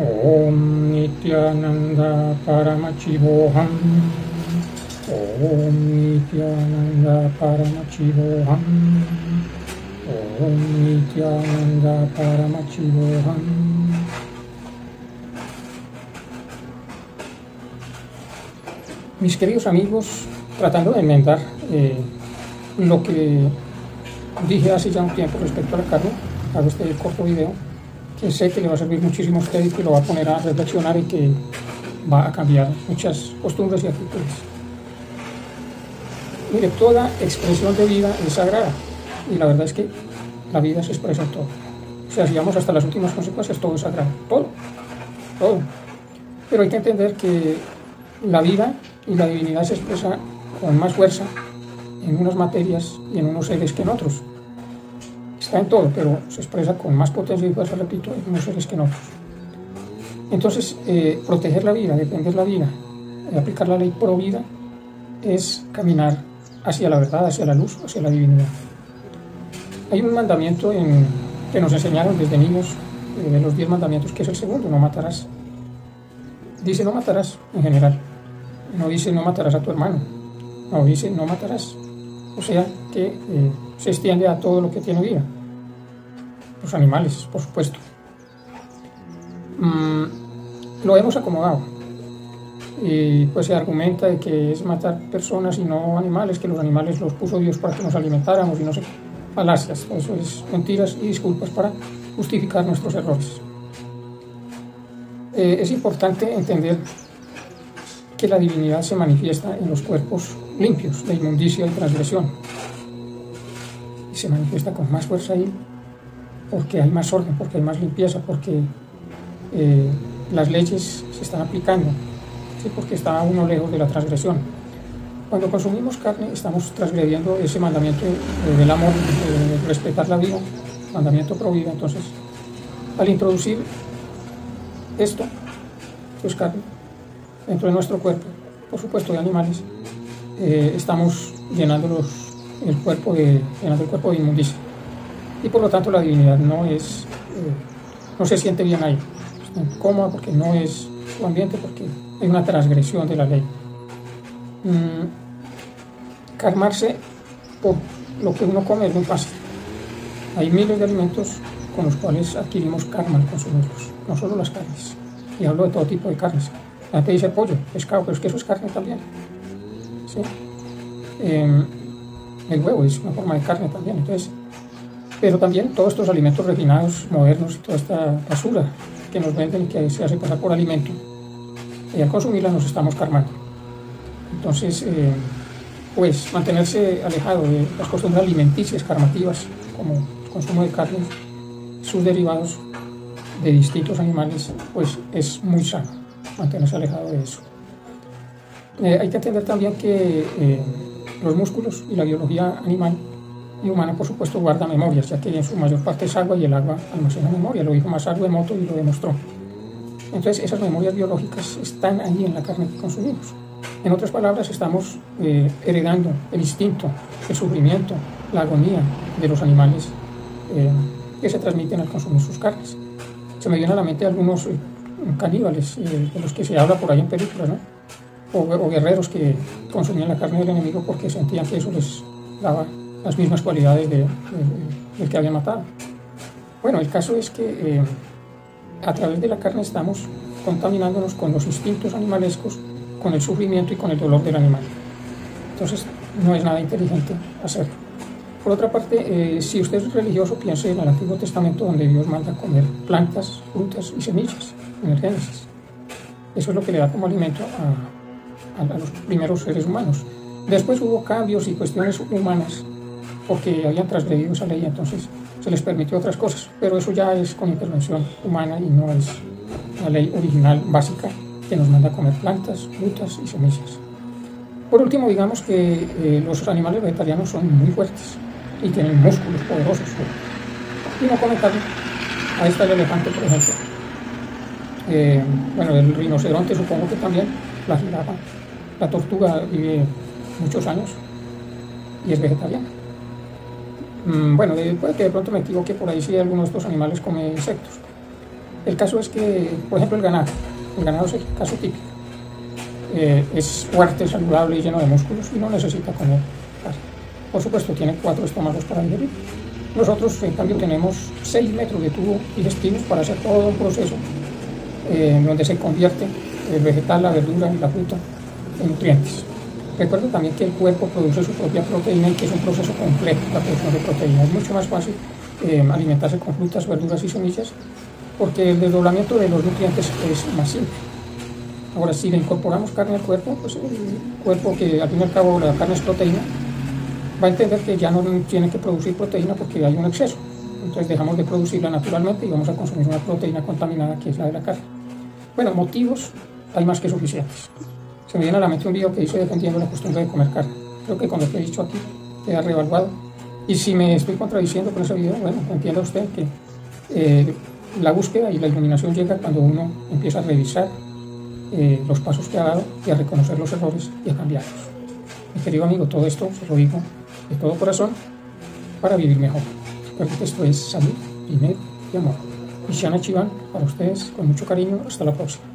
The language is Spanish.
Om Nityananda Paramachivoham. Om Nityananda Paramachivoham. Mis queridos amigos, tratando de enmendar eh, lo que dije hace ya un tiempo respecto a la carne, hago este corto video que sé que le va a servir muchísimo a usted y que lo va a poner a reflexionar y que va a cambiar muchas costumbres y actitudes. Mire, toda expresión de vida es sagrada y la verdad es que la vida se expresa en todo. O sea, si vamos hasta las últimas consecuencias, todo es sagrado, todo, todo. Pero hay que entender que la vida y la divinidad se expresa con más fuerza en unas materias y en unos seres que en otros. Está en todo, pero se expresa con más potencia y fuerza, repito, en unos seres que en otros. Entonces, eh, proteger la vida, defender la vida, aplicar la ley pro vida, es caminar hacia la verdad, hacia la luz, hacia la divinidad. Hay un mandamiento en, que nos enseñaron desde niños, eh, de los diez mandamientos, que es el segundo, no matarás. Dice no matarás en general, no dice no matarás a tu hermano, no dice no matarás. O sea que eh, se extiende a todo lo que tiene vida. Los animales, por supuesto. Mm, lo hemos acomodado. Y pues se argumenta de que es matar personas y no animales, que los animales los puso Dios para que nos alimentáramos y no sé, falacias. Eso es mentiras y disculpas para justificar nuestros errores. Eh, es importante entender que la divinidad se manifiesta en los cuerpos limpios de inmundicia y transgresión. Y se manifiesta con más fuerza ahí porque hay más orden, porque hay más limpieza, porque eh, las leyes se están aplicando, porque está uno lejos de la transgresión. Cuando consumimos carne estamos transgrediendo ese mandamiento eh, del amor, de respetar la vida, mandamiento pro vida. Entonces, al introducir esto, pues carne, dentro de nuestro cuerpo, por supuesto de animales, eh, estamos llenando los, el cuerpo de, llenando el cuerpo de inmundicia. Y por lo tanto la divinidad no es, eh, no se siente bien ahí, está incómoda porque no es su ambiente, porque hay una transgresión de la ley. Mm, calmarse por lo que uno come es muy fácil. Hay miles de alimentos con los cuales adquirimos karma al consumirlos, no solo las carnes. Y hablo de todo tipo de carnes. La gente dice pollo, pescado, pero es que eso es carne también. ¿sí? Em, el huevo es una forma de carne también. Entonces, pero también todos estos alimentos refinados, modernos toda esta basura que nos venden que se hace pasar por alimento, y al consumirla nos estamos carmando. Entonces, eh, pues mantenerse alejado de las costumbres alimenticias karmativas, como el consumo de carne, sus derivados de distintos animales, pues es muy sano mantenerse alejado de eso. Eh, hay que entender también que eh, los músculos y la biología animal y humana, por supuesto, guarda memorias, ya que en su mayor parte es agua y el agua almacena memoria. Lo dijo Masaru Emoto y lo demostró. Entonces, esas memorias biológicas están ahí en la carne que consumimos. En otras palabras, estamos eh, heredando el instinto, el sufrimiento, la agonía de los animales que se transmiten al consumir sus carnes. Se me vienen a la mente algunos caníbales, eh, de los que se habla por ahí en películas, ¿no? O, guerreros que consumían la carne del enemigo porque sentían que eso les daba las mismas cualidades de, del que había matado. Bueno, el caso es que eh, a través de la carne estamos contaminándonos con los instintos animalescos, con el sufrimiento y con el dolor del animal. Entonces, no es nada inteligente hacerlo. Por otra parte, eh, si usted es religioso, piense en el Antiguo Testamento donde Dios manda comer plantas, frutas y semillas en el Génesis. Eso es lo que le da como alimento a, los primeros seres humanos. Después hubo cambios y cuestiones humanas porque habían transgredido esa ley, entonces se les permitió otras cosas, pero eso ya es con intervención humana y no es la ley original básica que nos manda a comer plantas, frutas y semillas. Por último, digamos que eh, los animales vegetarianos son muy fuertes y tienen músculos poderosos. Y no comen carne. Ahí está el elefante, por ejemplo eh, bueno, el rinoceronte supongo que también, la jirafa, la tortuga vive muchos años y es vegetariana. Mm, bueno, puede que de pronto me equivoque por ahí si alguno de estos animales come insectos. El caso es que, por ejemplo, el ganado, el ganado es el caso típico. Eh, es fuerte, saludable y lleno de músculos y no necesita comer. Por supuesto, tiene cuatro estómagos para digerir. Nosotros, en cambio, tenemos 6 metros de tubo digestivo para hacer todo un proceso eh, donde se convierte el vegetal, la verdura y la fruta en nutrientes. Recuerdo también que el cuerpo produce su propia proteína y que es un proceso complejo la producción de proteína. Es mucho más fácil eh, alimentarse con frutas, verduras y semillas porque el desdoblamiento de los nutrientes es más simple. Ahora, si le incorporamos carne al cuerpo, pues el cuerpo que al fin y al cabo la carne es proteína, va a entender que ya no tiene que producir proteína porque hay un exceso. Entonces dejamos de producirla naturalmente y vamos a consumir una proteína contaminada que es la de la carne. Bueno, motivos hay más que suficientes. Se me viene a la mente un video que hice defendiendo la costumbre de comer carne. Creo que con lo que he dicho aquí queda revaluado. Y si me estoy contradiciendo con ese video, bueno, entienda usted que eh, la búsqueda y la iluminación llega cuando uno empieza a revisar eh, los pasos que ha dado y a reconocer los errores y a cambiarlos. Mi querido amigo, todo esto se lo digo de todo corazón para vivir mejor. Esto es salud, dinero y amor. Shana Chiván, para ustedes, con mucho cariño, hasta la próxima.